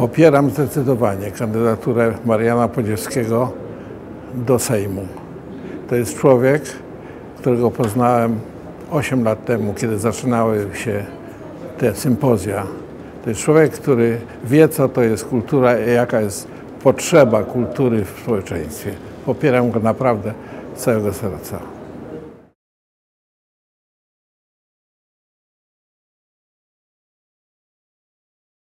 Popieram zdecydowanie kandydaturę Mariana Podziewskiego do Sejmu. To jest człowiek, którego poznałem 8 lat temu, kiedy zaczynały się te sympozja. To jest człowiek, który wie, co to jest kultura i jaka jest potrzeba kultury w społeczeństwie. Popieram go naprawdę z całego serca.